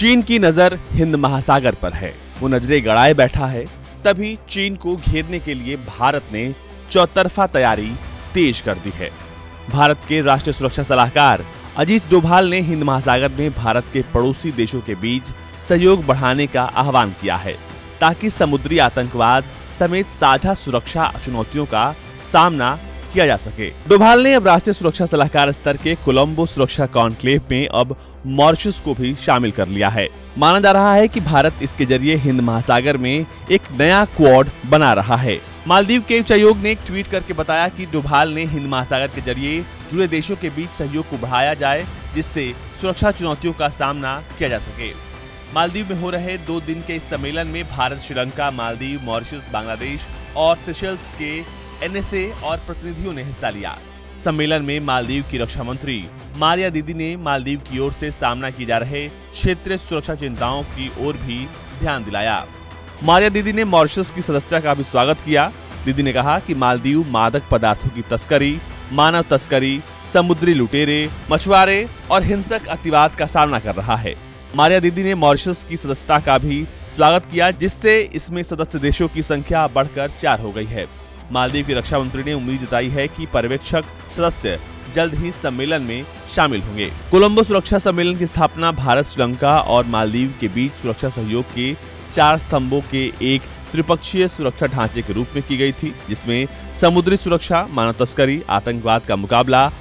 चीन की नज़र हिंद महासागर पर है। वो नजरे गड़ाए बैठा है। तभी चीन को घेरने के लिए भारत ने चौतरफा तैयारी तेज कर दी है। भारत के राष्ट्रीय सुरक्षा सलाहकार अजीत डोभाल ने हिंद महासागर में भारत के पड़ोसी देशों के बीच सहयोग बढ़ाने का आह्वान किया है, ताकि समुद्री आतंकवाद समेत साझा सुरक्षा चुनौतियों का सामना किया जा सके। डोभाल ने अब राष्ट्रीय सुरक्षा सलाहकार स्तर के कोलंबो सुरक्षा कॉन्क्लेव में अब मॉरिशस को भी शामिल कर लिया है। माना जा रहा है कि भारत इसके ज़रिए हिंद महासागर में एक नया क्वाड बना रहा है। मालदीव के उच्चायोग ने ट्वीट करके बताया कि डोभाल ने हिंद महासागर के ज़रिए जुड़े देशों के बीच सहयोग को बढ़ाया जाए, जिससे सुरक्षा चुनौतियों का सामना किया जा सके। मालदीव में हो रहे दो दिन के इस सम्मेलन में भारत, श्रीलंका, मालदीव, मॉरिशस, बांग्लादेश और सेशल्स के एनएसए और प्रतिनिधियों ने हिस्सा लिया। सम्मेलन में मालदीव की रक्षा मंत्री मारिया दीदी ने मालदीव की ओर से सामना की जा रहे क्षेत्रीय सुरक्षा चिंताओं की ओर भी ध्यान दिलाया। मारिया दीदी ने मॉरिशस की सदस्यता का भी स्वागत किया। दीदी ने कहा कि मालदीव मादक पदार्थों की तस्करी, मानव तस्करी, समुद्री लुटेरे, मछुआरे और हिंसक अतिवाद का सामना कर रहा है। मारिया दीदी ने मॉरिशस की सदस्यता का भी स्वागत किया, जिससे इसमें सदस्य देशों की संख्या बढ़कर चार हो गई है। मालदीव की रक्षा मंत्री ने उम्मीद जताई है कि पर्यवेक्षक सदस्य जल्द ही सम्मेलन में शामिल होंगे। कोलंबो सुरक्षा सम्मेलन की स्थापना, भारत, श्रीलंका और मालदीव के बीच सुरक्षा सहयोग के चार स्तंभों के एक त्रिपक्षीय सुरक्षा ढांचे के रूप में की गई थी, जिसमें समुद्री सुरक्षा, मानव तस्करी, आतंकवाद का मुकाबला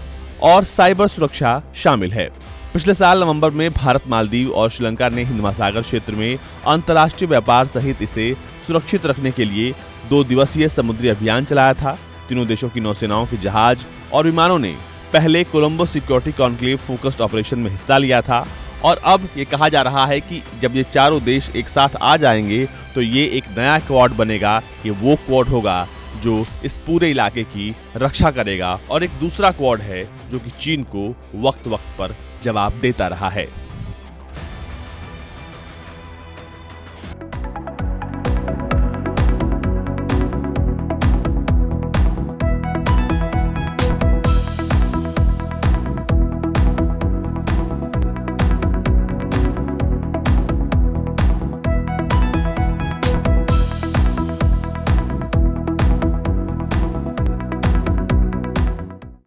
और साइबर सुरक्षा शामिल है। पिछले साल नवंबर में भारत, मालदीव और श्रीलंका ने हिंद महासागर क्षेत्र में अंतर्राष्ट्रीय व्यापार सहित इसे सुरक्षित रखने के लिए दो दिवसीय समुद्री अभियान चलाया था। तीनों देशों की नौसेनाओं के जहाज़ और विमानों ने पहले Colombo security conclave focused operation में हिस्सा लिया था। और अब ये कहा जा रहा है कि जब ये चारों देश एक साथ आ जाएँगे तो ये एक नया क्वाड बनेगा, ये वो क्वाड होगा जो इस पूरे इलाके की रक्षा करेगा और एक दूसरा क्वाड है जो कि चीन को वक्त वक्त पर जवाब देता रहा है।